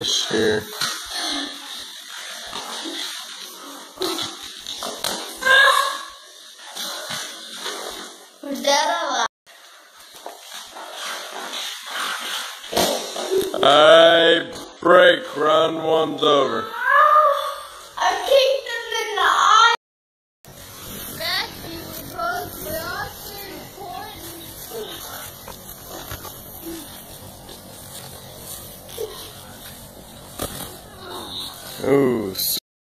here. I break, round one's over. Ooh,